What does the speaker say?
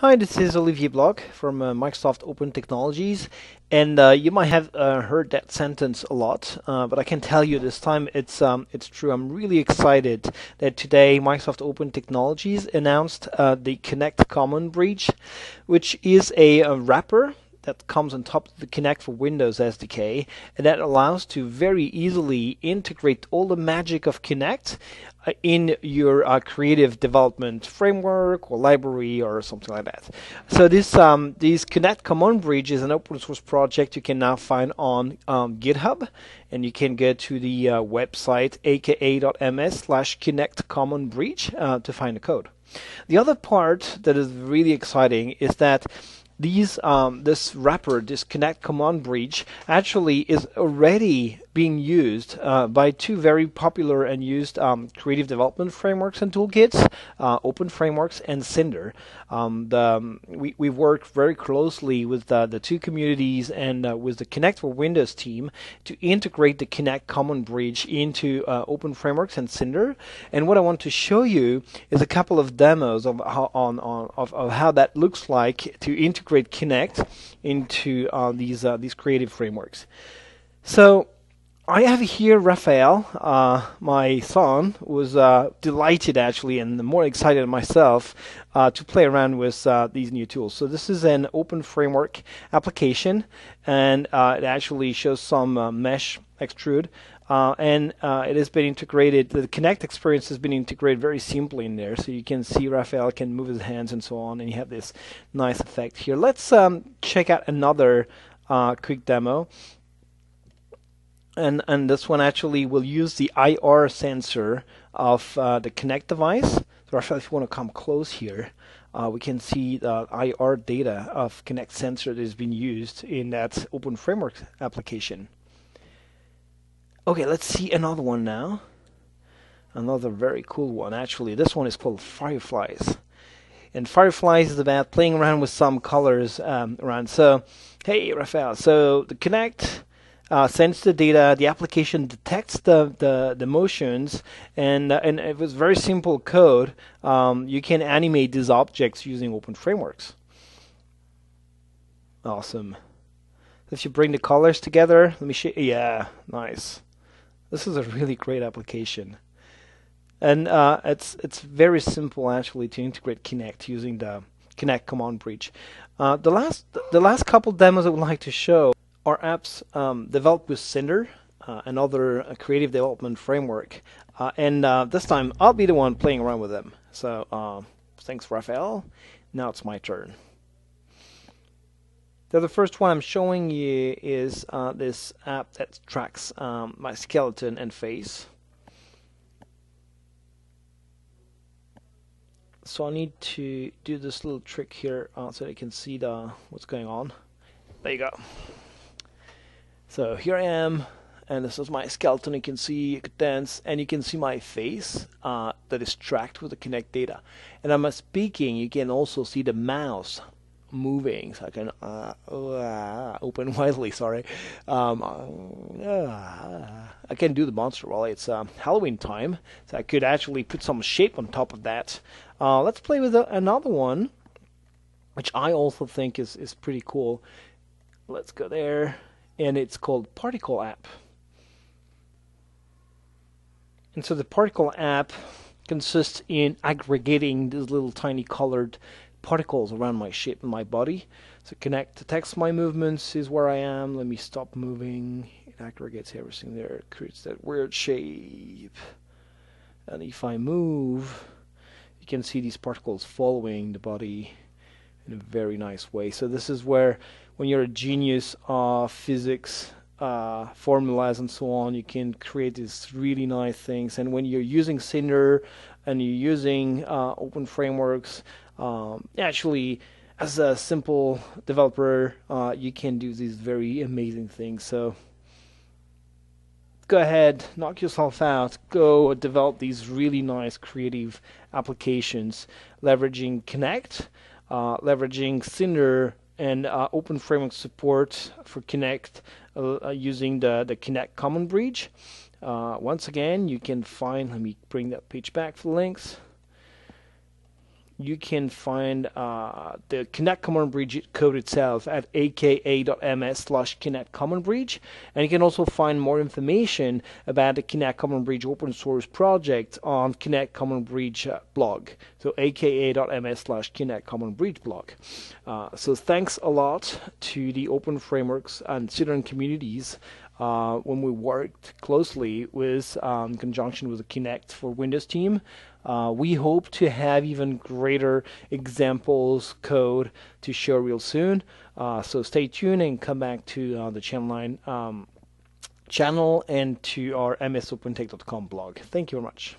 Hi, this is Olivier Bloch from uh, Microsoft Open Technologies, and uh, you might have uh, heard that sentence a lot, uh, but I can tell you this time it's um, it's true. I'm really excited that today Microsoft Open Technologies announced uh, the Kinect Common Bridge, which is a, a wrapper that comes on top of the Kinect for Windows SDK, and that allows to very easily integrate all the magic of Kinect uh, in your uh, creative development framework or library or something like that. So this um, this Kinect Common Bridge is an open source project you can now find on um, GitHub, and you can go to the uh, website aka.ms slash Kinect Common Bridge uh, to find the code. The other part that is really exciting is that these um, this wrapper, this Kinect Common Bridge, actually is already being used uh, by two very popular and used um, creative development frameworks and toolkits, uh, Open Frameworks and Cinder. Um, the, um, we, we work very closely with the, the two communities and uh, with the Kinect for Windows team to integrate the Kinect Common Bridge into uh, Open Frameworks and Cinder. And what I want to show you is a couple of demos of how, on, on, of, of how that looks like to integrate Kinect into uh, these, uh, these creative frameworks. So I have here Raphael, uh, my son, was uh, delighted actually and more excited myself uh, to play around with uh, these new tools. So this is an open framework application and uh, it actually shows some uh, mesh extrude and it has been integrated, the Kinect experience has been integrated very simply in there. So you can see Raphael can move his hands and so on and you have this nice effect here. Let's um, check out another quick demo and and this one actually will use the IR sensor of uh, the Kinect device. So if you want to come close here, uh, we can see the IR data of Kinect sensor that is being used in that Open Framework application. Okay, let's see another one now. Another very cool one, actually. This one is called Fireflies. And Fireflies is about playing around with some colors um, around. So, hey, Raphael, so the Kinect uh, sends the data. The application detects the the, the motions, and uh, and it was very simple code. Um, you can animate these objects using open frameworks. Awesome. If you bring the colors together, let me show. Yeah, nice. This is a really great application, and uh, it's it's very simple actually to integrate Kinect using the Kinect Common Bridge. Uh, the last the last couple demos I would like to show are apps um, developed with Cinder, uh, another uh, creative development framework. Uh, and uh, this time I'll be the one playing around with them. So uh, thanks, Raphael. Now it's my turn. So the first one I'm showing you is this app that tracks um, my skeleton and face. So I need to do this little trick here so you can see the what's going on. There you go. So here I am, and this is my skeleton. You can see it dance, and you can see my face uh, that is tracked with the Kinect data. And I'm speaking. You can also see the mouse moving, so I can uh, uh, open widely. Sorry, um, uh, I can do the monster while it's um, Halloween time, so I could actually put some shape on top of that. Uh, let's play with another one, which I also think is is pretty cool. Let's go there and it's called Particle App. And so the Particle App consists in aggregating these little tiny colored particles around my shape and my body. So Kinect detects my movements, is where I am. Let me stop moving. It aggregates everything there. Creates that weird shape. And if I move, you can see these particles following the body in a very nice way. So this is where when you're a genius of physics, uh, formulas and so on, you can create these really nice things. And when you're using Cinder and you're using uh, open frameworks, um, actually, as a simple developer, uh, you can do these very amazing things. So go ahead, knock yourself out, go develop these really nice creative applications leveraging uh, leveraging Cinder and uh, open framework support for Kinect uh, uh, using the, the Kinect Common Bridge. Uh, once again, you can find, let me bring that page back for links. You can find uh, the Kinect Common Bridge code itself at aka.ms slash Kinect Common Bridge. And you can also find more information about the Kinect Common Bridge open source project on Kinect Common Bridge uh, blog. So aka.ms slash Kinect Common Bridge blog. Uh, so thanks a lot to the open frameworks and Cinder communities uh, when we worked closely with um, conjunction with the Kinect for Windows team. Uh, we hope to have even greater examples code to show real soon. Uh, so stay tuned and come back to uh, the channel line um, channel and to our msopentech.com blog. Thank you very much.